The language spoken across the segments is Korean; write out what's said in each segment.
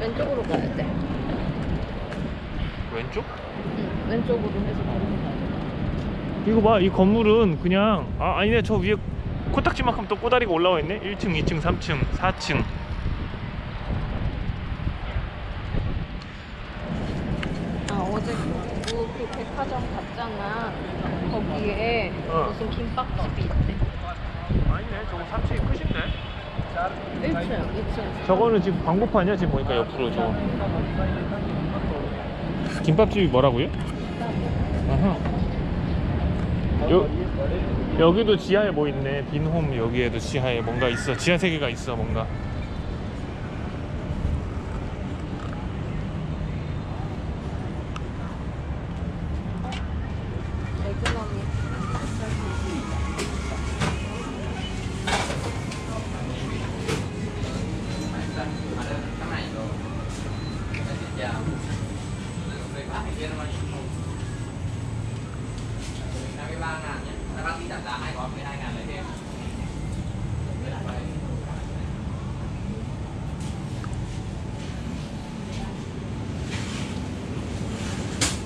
왼쪽으로 가야 돼. 왼쪽? 응, 왼쪽으로 해서 가야 돼. 이거 봐, 이 건물은 그냥 아 아니네 저 위에 코딱지만큼 또 꼬다리가 올라와 있네. 1층, 2층, 3층, 4층. 아, 어제 그, 그 백화점 갔잖아. 거기에 어. 무슨 김밥집이 있대. 아니네, 저거 3층이 크신데? 1층, 2층. 저거는 지금 광고판이야 지금 보니까 옆으로 저거. 김밥집이 뭐라고요? 여, 여기도 지하에 뭐 있네. 빈홈 여기에도 지하에 뭔가 있어. 지하 세계가 있어 뭔가. 레그넘이.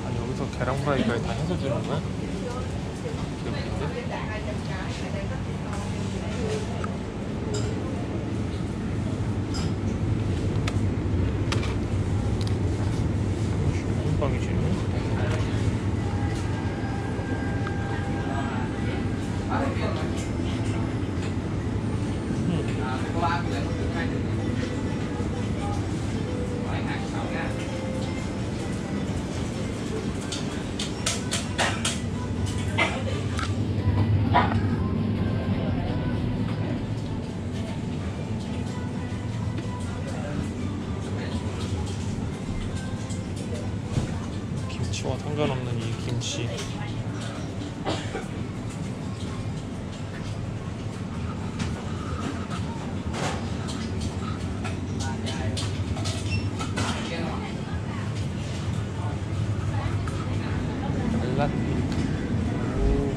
아니 여기서 계란 프라이까지 다 해서 주는 거야? 달랏 오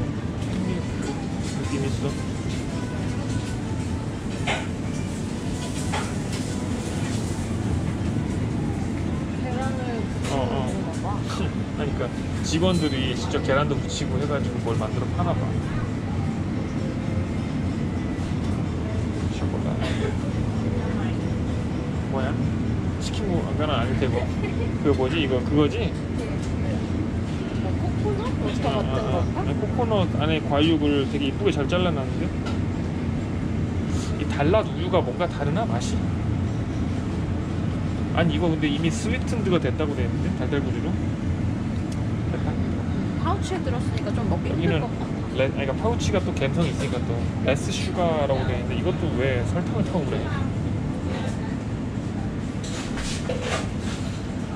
느낌 있어 거 봐. 그러니까 직원들이 직접 계란도 붙이고 해가지고 뭘 만들어 파나 봐. 쇼콜라. 뭐야? 치킨 뭐 안가는 아닐 테고. 그거 뭐지? 이거 그거지? 아, 같은 아, 아. 건가? 아니, 코코넛 안에 과육을 되게 이쁘게 잘 잘라놨는데? 이 달랏 우유가 뭔가 다르나 맛이? 아니 이거 근데 이미 sweetened가 됐다고 돼 있는데 달달구리로? 파우치에 들었으니까 좀 먹기 힘들 여기는 것 같아. 레, 아니, 그러니까 파우치가 또 감성이 있으니까 또 less sugar라고 돼 있는데 이것도 왜 설탕을 타고 그래?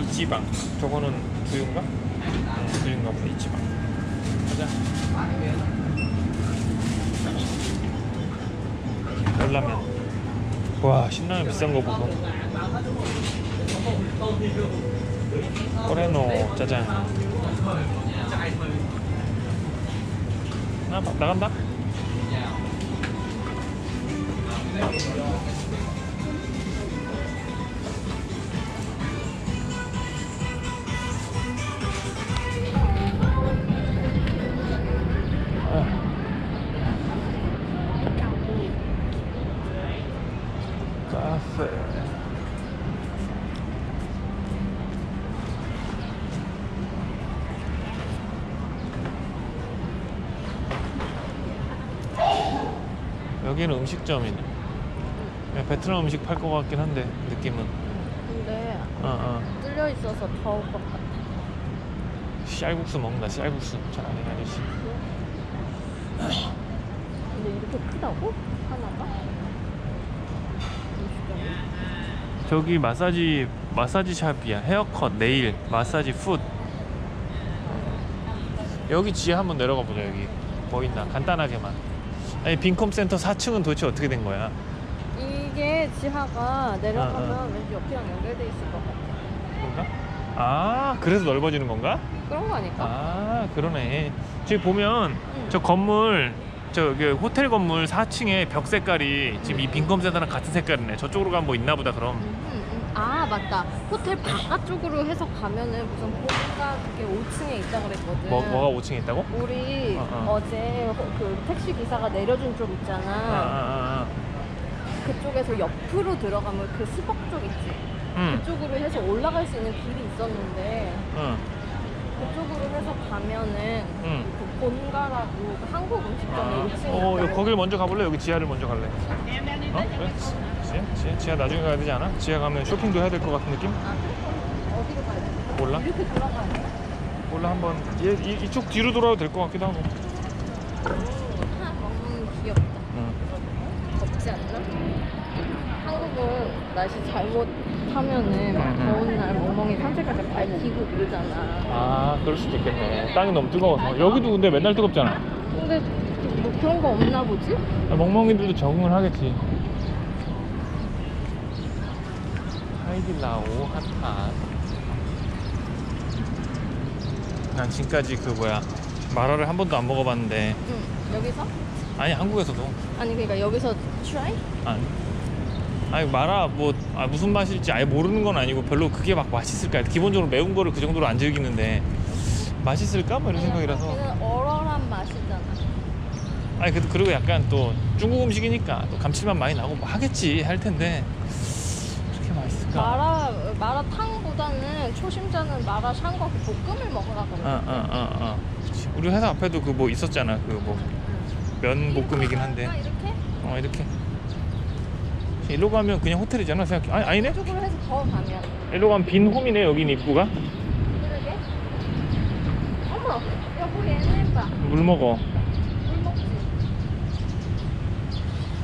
이지방 저거는 두유인가? 응, 두유인가 보다 이지방 가자. 열라면. 와 신라면 비싼 거 보소 코레노 짜장 나 나간다. 여기는 음식점이네. 그냥 베트남 음식 팔 것 같긴 한데 느낌은. 근데 어 어. 뚫려 있어서 더울 것 같아. 쌀국수 먹는다. 쌀국수. 잘하네 아저씨. 근데 이렇게 크다고? 하나가? 저기 마사지 마사지 샵이야. 헤어컷, 네일, 마사지 풋. 여기 지하 한번 내려가 보자 여기. 뭐 있나? 간단하게만. 아니 빈컴 센터 4층은 도대체 어떻게 된 거야? 이게 지하가 내려가면 어, 왠지 옆이랑 연결돼 있을 것 같아. 그런가? 아 그래서 넓어지는 건가? 그런 거 아닐까? 아 그러네. 저기 보면 응. 저 건물 저기 호텔 건물 4층에 벽 색깔이 지금 이 빈컴 센터랑 같은 색깔이네. 저쪽으로 가면 뭐 있나 보다 그럼. 음. 아아 맞다 호텔 바깥쪽으로 해서 가면은 무슨 본가 그게 5층에 있다 그랬거든 뭐, 뭐가 5층에 있다고? 우리 어, 어. 어, 제그 택시 기사가 내려준 쪽 있잖아 아, 아, 아, 그쪽에서 옆으로 들어가면 그 스벅 쪽 있지 아. 응, 그쪽으로 해서 올라갈 수 있는 길이 있었는데 응, 그쪽으로 해서 가면은 응. 그 본가라고 그 한국 음식점이 아, 5층에 어, 있다 거길 먼저 가볼래? 여기 지하를 먼저 갈래? 어? 그래? 지하? 지하? 지하 나중에 가야 되지 않아? 지하 가면 쇼핑도 해야 될 것 같은 느낌? 아? 어디로 가야 돼? 몰라? 이렇게 돌아가야 돼? 몰라 한번 얘, 이, 이쪽 뒤로 돌아도 될 것 같기도 하고 아, 너무 귀엽다 응. 덥지 않나? 한국은 날씨 잘못하면은 막. 더운 날 멍멍이 산책할 때 밝히고 그러잖아. 아 그럴 수도 있겠네 땅이 너무 뜨거워서 여기도 근데 맨날 뜨겁잖아 근데 뭐 그런 거 없나 보지? 아, 멍멍이들도 적응을 하겠지 하이딜라오 핫핫 난 지금까지 그 뭐야 마라를 한 번도 안 먹어봤는데 응. 여기서? 아니 한국에서도 아니 그러니까 여기서 try? 아니 아니 마라 뭐 아, 무슨 맛일지 아예 모르는 건 아니고 별로 그게 막 맛있을까 기본적으로 매운 거를 그 정도로 안 즐기는데 맛있을까 뭐 이런 생각이라서 여기는 얼얼한 맛이잖아. 아니 그- 그리고 약간 또 중국 음식이니까 또 감칠맛 많이 나고 뭐 하겠지 할 텐데? 마라 마라탕보다는 초심자는 마라 샹궈 그 볶음을 먹으라 그래. 어어어어 우리 회사 앞에도 그 뭐 있었잖아. 그 뭐 면 볶음이긴 한데. 아, 이렇게? 어 이렇게. 일로 가면 그냥 호텔이잖아 생각해. 아니 아니네? 이쪽으로 해서 더 가면. 일로 가면 빈 홈이네 여긴 입구가. 그러게. 어머, 여보 얘네 봐. 물 먹어 물 먹지.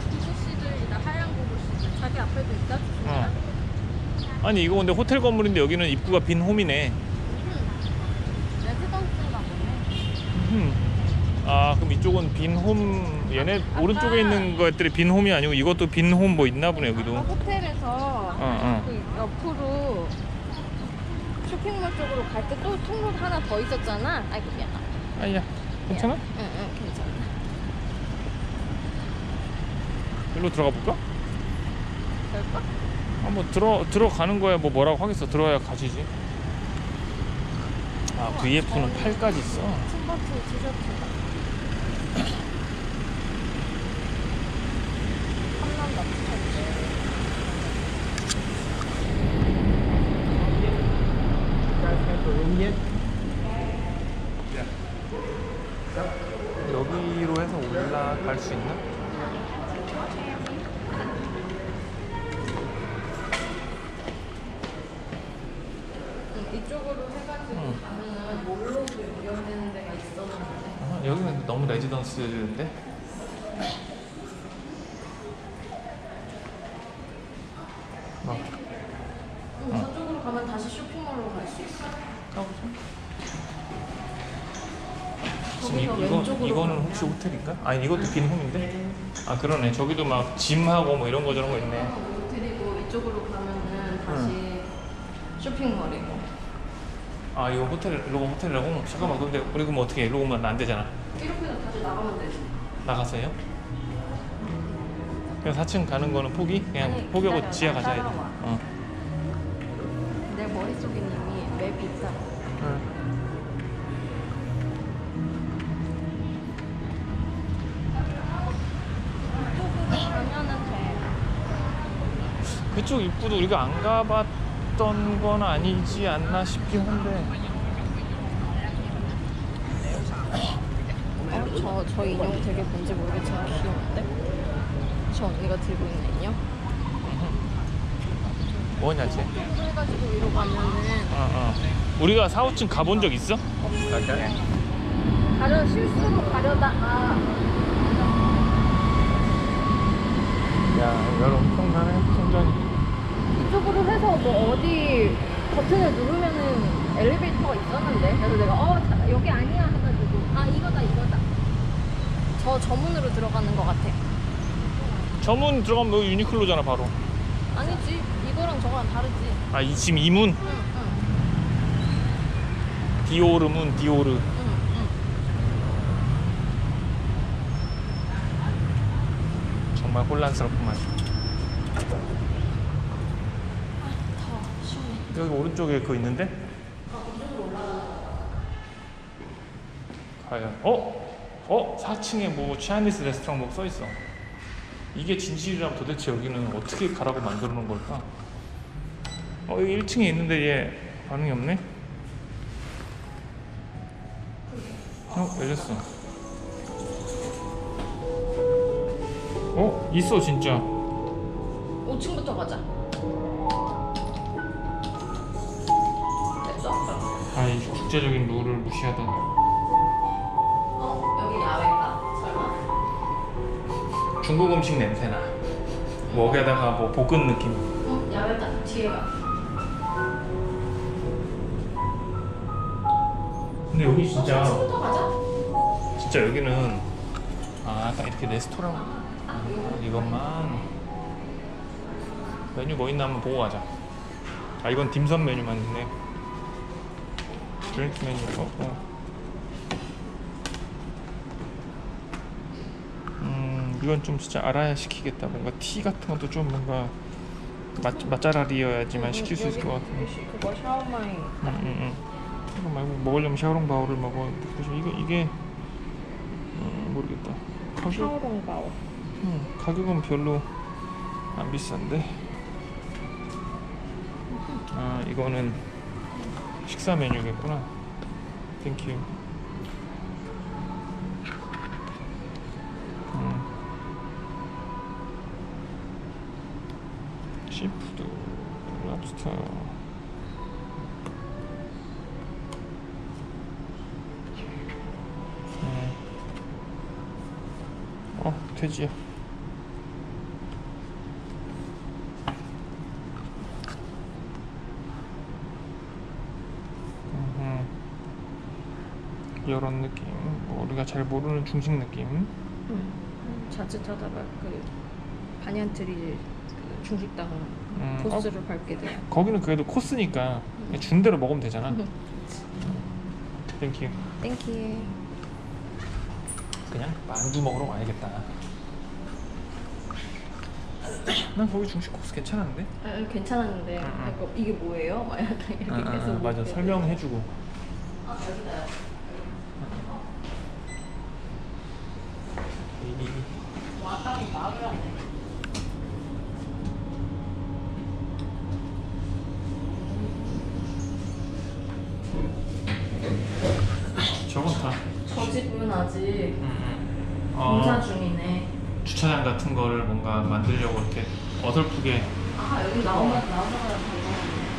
구구씨들이다 하얀 구구씨들. 자기 앞에도 있다. 어. 아니 이거 근데 호텔 건물인데 여기는 입구가 빈 홈이네. 음. 아 그럼 이쪽은 빈홈 얘네 오른쪽에 있는 것들이 빈 홈이 아니고 이것도 빈홈 뭐 있나 보네 여기도 호텔에서 어, 그 옆으로 쇼핑몰 쪽으로 갈 때 또 통로 하나 더 있었잖아. 아이고 미안. 아야 괜찮아? 응, 응, 괜찮아. 일로 들어가 볼까? 될까? 한번 들어 들어가는 거야 뭐 뭐라고 하겠어 들어야 가지지 아 VF는 8까지 있어. 여기로 해서 올라갈 수 있나? 응, 이쪽으로 해가지고 응. 가면은 몰로도 연결되는 데가 있었는데. 아, 여기는 너무 레지던스인데 막 응, 저쪽으로 가면 다시 쇼핑몰로 갈 수 있어. 가보자 지금 이, 이거, 이거는. 혹시 호텔인가? 아니 이것도 빈 홈인데? 아 그러네 저기도 막 짐하고 뭐 이런 거 저런 거 있네 그리고 이쪽으로 가면은 다시 쇼핑몰이고. 아 이거 호텔 오면 호텔이라고? 잠깐만 근데 우리 그럼 어떻게 오면 안 되잖아 나가면 되지. 나가세요? 그냥 4층 가는 거는 포기? 그냥 아니, 포기하고 기다려, 지하 날 가자 따라와. 어. 내 머릿속에 이미 맵이 있잖아. 응. 이쪽으로 가면은 돼. 그쪽 입구도 우리가 안 가봤던 건 아니지 않나 싶긴 한데 어, 저, 저 인형 되게 뭔지 모르겠지만 귀여운데? 저 언니가 들고 있는 인형? 뭐냐 쟤? 그래가지고 위로 가면은 어, 어. 우리가 4, 5층 가본 적 있어? 가려 실수로 가려다 아야 여기 엄청나네 성전이 이쪽으로 해서 뭐 어디 버튼을 누르면은 엘리베이터가 있었는데 그래서 내가 어 자, 여기 아니야 해가지고 아 이거다 이거다 저 저문으로 들어가는 것 같아. 저문 들어가면 여기 유니클로잖아 바로. 아니지. 이거랑 저거랑 다르지. 아 이, 지금 이 문? 응 응. 디오르 문 디오르. 응, 응. 정말 혼란스럽구만 더워 여기 오른쪽에 그거 있는데? 과연. 어? 어? 4층에 뭐 차이니스 레스토랑 뭐 써있어 이게 진실이라면 도대체 여기는 어떻게 가라고 만들어 놓은 걸까? 어 여기 1층에 있는데 얘 반응이 없네? 어? 열렸어 어? 있어 진짜 5층부터 가자. 됐어. 아이 국제적인 룰을 무시하다니 중국 음식 냄새나 웍에다가 뭐 볶은 느낌 어 야외다. 뒤에 가. 근데 여기 진짜 4층부터 가자. 진짜 여기는 아딱 이렇게 레스토랑 아. 이것만 메뉴 뭐 있나 한번 보고 가자 아 이건 딤섬 메뉴만 있네 드링크 메뉴가 없고 음 이건 좀 진짜 알아야 시키겠다. 뭔가 티 같은 것도 좀 뭔가 맛, 맛잘알이어야지만 시킬 수 있을 것 같은데. 그거 샤오마이. 응 응 응 이거 말고 먹으려면 샤오롱 바오를 먹어. 이거 이게 음, 모르겠다. 가격? 샤오롱바오. 음, 가격은 별로 안 비싼데. 아 이거는 식사 메뉴겠구나. 땡큐 시푸드 랍스터 음. 어 돼지야. 이런 느낌. 뭐 우리가 잘 모르는 중식 느낌. 자칫 하다가 그 반얀트리 그 중식당 음, 코스를 밟게 돼. 거기는 그래도 코스니까 그냥 준 대로 먹으면 되잖아 thank you thank you. 그냥 만두 먹으러 가야겠다 난 거기 중식 코스 괜찮은데? 아, 괜찮았는데 응, 응. 이거 이게 뭐예요? 막 약간 이렇게 아, 아, 계속 아, 맞아 묻게 돼. 설명해주고 아 여기다요. 이- 와사비 해. 저건 다 저 집은 아직 음, 음. 공사 어, 중이네. 주차장 같은 거를 뭔가 만들려고 이렇게 어설프게 아 여기 나오면 나오자마자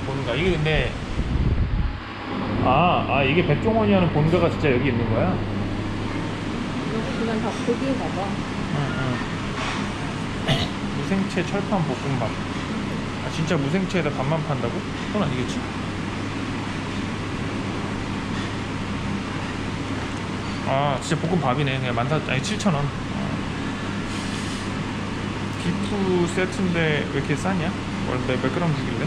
뭔가 이게 근데 아, 아 이게 백종원이 하는 본가가 진짜 여기 있는 거야? 여기 그냥 다 고기인가 봐. 응, 응. 무생채 철판 볶음밥. 아 진짜 무생채에다 밥만 판다고? 그건 아니겠지? 아 진짜 볶음밥이네. 그냥 만사 아니 7천 원. 비프 세트인데 왜 이렇게 싸냐? 원래 몇 그램 주길래?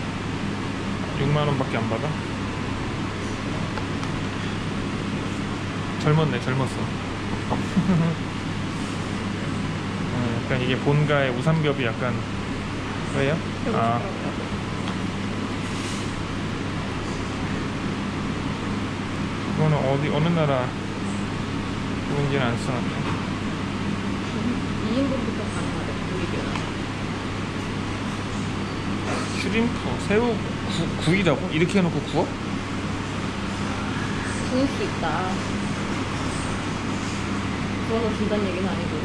6만 원 밖에 안 받아? 젊었네, 젊었어. 어, 약간 이게 본가의 우삼겹이 약간 왜요? 아, 그거는 어디 어느 나라 누군지는 안 써놨네. 2인분부터 가능하대 고기는. 슈림프, 새우 구, 구이라고? 이렇게 해놓고 구워? 구울 수 있다. 구워서 준다는 얘기는 아니고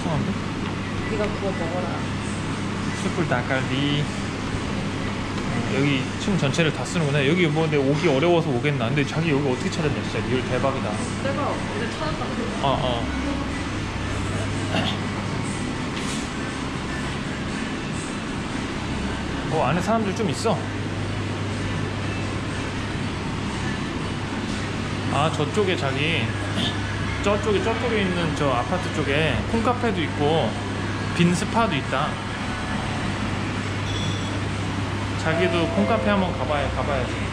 이상한데? 네가 구워 먹어라. 숯불 닭갈비 여기 층 전체를 다 쓰는구나. 여기 뭐 근데 오기 어려워서 오겠나? 근데 자기 여기 어떻게 찾았냐 진짜. real 대박이다. 내가 어제 찾았다고. 어 어. 어 안에 사람들 좀 있어. 아 저쪽에 자기 저쪽에 저쪽에 있는 저 아파트 쪽에 콩카페도 있고 빈 스파도 있다 자기도 콩카페 한번 가봐야 가봐야지